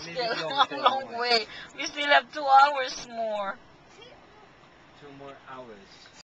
Still a long way. We still have two hours more. Two more hours.